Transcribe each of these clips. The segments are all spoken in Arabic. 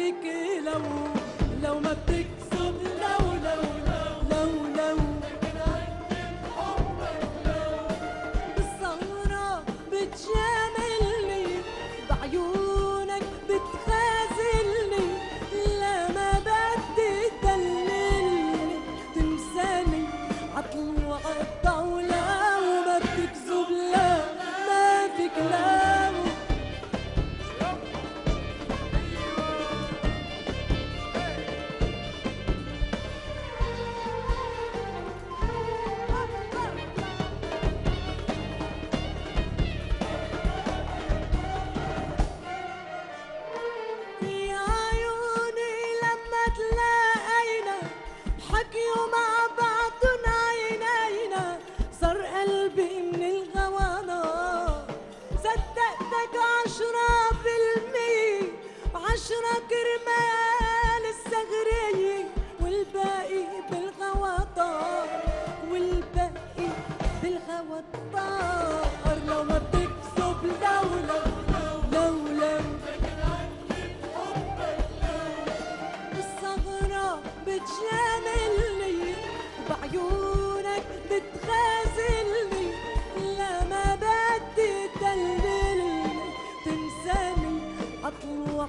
فيك لو لو ما بتكذب لو لو لو لو. بالسهرة بتجاملني بعيونك بتجاملني وبعيونك بتخازلني لا ما بدي تدللني تنساني اطلع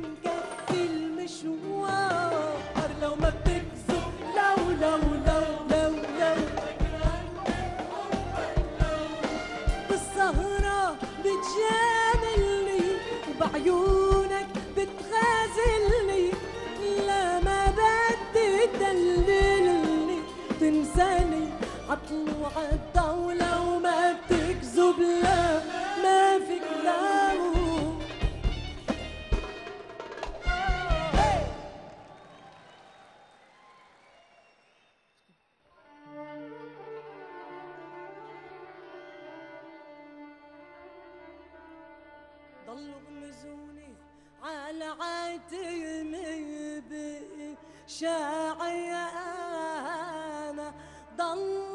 عيونك بتغازلني لا ما بدي بتدللني تنساني عطلوع الدولة قلب مزوني على عتيمي بشاعي أنا ضل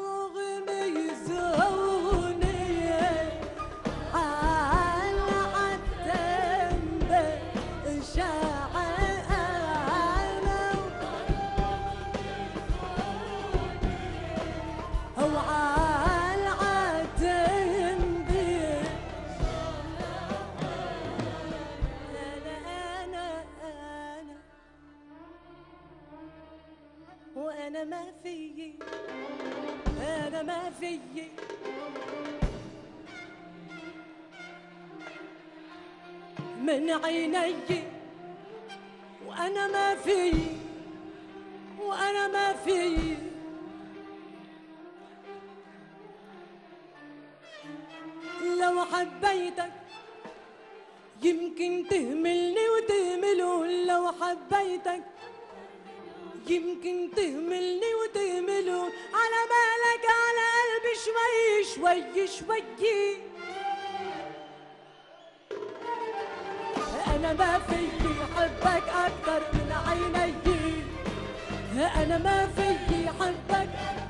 وأنا ما فيي أنا ما فيي. من عيني وأنا ما فيي وأنا ما فيي. لو حبيتك يمكن تهملني وتهمله لو حبيتك يمكن تهملني وتهمله. على بالك على قلبي شوي شوي شوي. أنا ما فيي حبك أكتر من عيني. أنا ما فيي حبك أكتر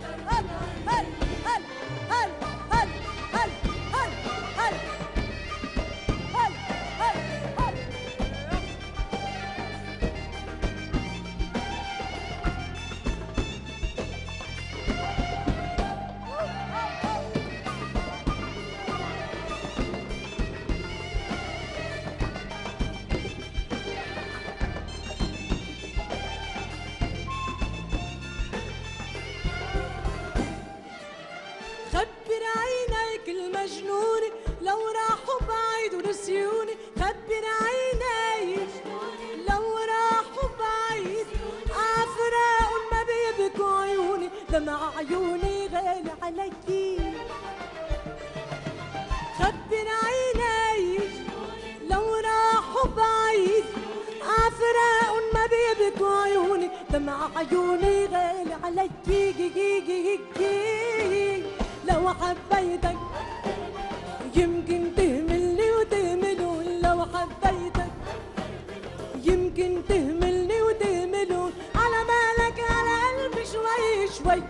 عيوني غالي عليكي خبر عيني لو راحوا بعيد. عفراء ما بيبكوا عيوني دمع عيوني جي. لو حبيتك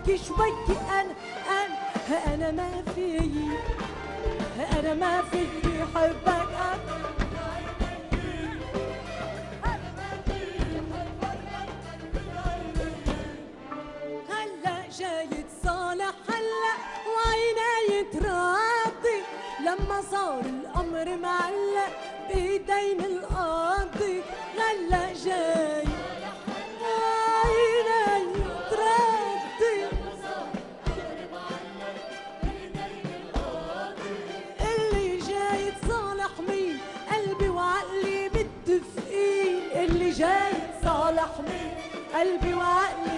شوي شوي أنا أنا أنا ما فيي أنا ما فيي حبك. أكتر هلا جاي تصالح هلا وعيني تراضي لما صار الأمر معلق بإيدين القاضي هلا جاي قلبي وعقلي